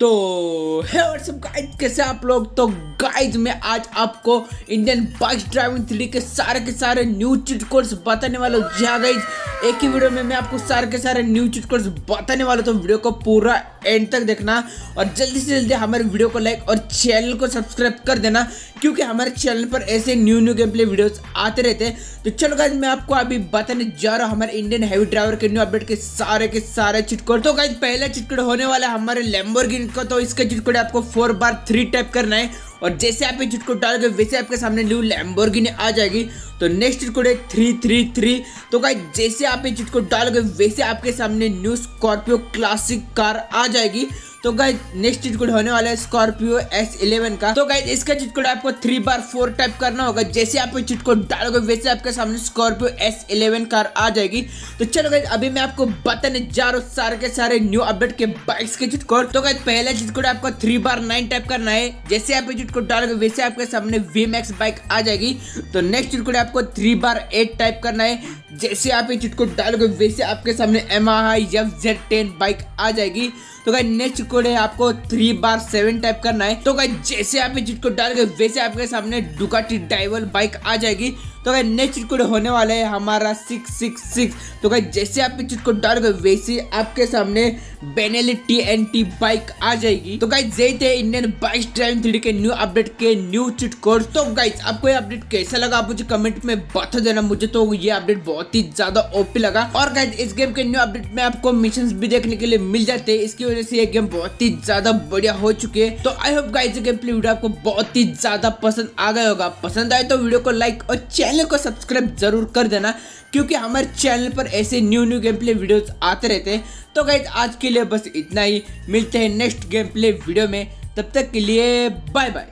तो है WhatsApp guys कैसे आप लोग। तो गाइज़ मैं आज आपको इंडियन बाइक ड्राइविंग थ्री के सारे के सारे न्यू चिट कोड्स बताने वाला हूँ। जी गाइज़ एक ही वीडियो में मैं आपको सारे के सारे न्यू चिट कोर्स बताने वाला तो वीडियो को पूरा एंड तक देखना और जल्दी से जल्दी हमारे वीडियो को लाइक और चैनल को सब्सक्राइब कर देना, क्योंकि हमारे चैनल पर ऐसे new new game play videos आते रहते हैं। तो चलो गाइज़ मैं आपको अभी बताने जा रहा हूँ हमारे इंडियन हैवी ड्राइवर के न्यू अपडेट के सारे के सारे चिट कोड तो गाइज़ पहला चिटकोड होने वाला हमारे लैम्बोर्गिनी का तो इसके चुटकुले आपको फोर बार थ्री टैप करना है। और जैसे आप ये चिट कोड डालोगे, वैसे आपके सामने न्यू लैम्बोर्गिनी आ जाएगी। तो नेक्स्ट चुटकुले थ्री थ्री थ्री तो गाइज़ जैसे आप ये चिट डालोगे, वैसे आपके सामने न्यू स्कॉर्पियो क्लासिक कार आ जाएगी। तो गाइज़ नेक्स्ट चिट होने वाला है स्कॉर्पियो एस इलेवन का। तो गाइज़ इसका चिट आपको थ्री बार फोर टाइप करना होगा। जैसे आप चिट डालोगे, वैसे आपके सामने स्कॉर्पियो एस इलेवन कार आ जाएगी। तो चलो गाइज़ अभी मैं आपको बताने जा रहा हूँ सारे के सारे न्यू अपडेट के बाइक्स के चिट कोड तो गाइज़ पहला चिट आपको थ्री बार नाइन टाइप करना है। जैसे आप चिट डालोगे, वैसे आपके सामने वी मैक्स बाइक आ जाएगी। तो नेक्स्ट चिट आपको थ्री बार एट टाइप करना है। जैसे आप ये डालोगे, वैसे आपके सामने M I F Z bike आ जाएगी। तो गाइस नेक्स्ट कोड है, आपको थ्री बार सेवन टाइप करना है। तो जैसे आप चिट कोड डालोगे वैसे आपके सामने डुकाटी डाइवल बाइक आ जाएगी। तो गाइस नेक्स्ट चिट कोड होने वाला है हमारा सिक्स सिक्स सिक्स तो गाइस, जैसे आप चिट कोड डालोगे वैसे आपके सामने Benelli T N T bike आ जाएगी। तो गाइस यही थे इंडियन बाइक ड्राइविंग थ्री के न्यू अपडेट के न्यू चिट कोड। तो गाइस, आपको ये अपडेट कैसा लगा, आप मुझे कमेंट में बता देना। मुझे तो ये अपडेट बहुत ही ज़्यादा ओपी लगा। और गाइस, इस गेम के न्यू अपडेट में आपको मिशन भी देखने के लिए मिल जाते हैं। इसकी वजह से ये गेम बहुत ही ज़्यादा बढ़िया हो चुके हैं। तो I hope guys game play video आपको बहुत ही ज़्यादा पसंद आ गया होगा। पसंद आए तो वीडियो को लाइक और चैनल को सब्सक्राइब ज़रूर कर देना, क्योंकि हमारे चैनल पर ऐसे new new game play videos आते रहते हैं। तो गाइज़ आज के लिए बस इतना ही। मिलते हैं नेक्स्ट गेम प्ले वीडियो में। तब तक के लिए बाय बाय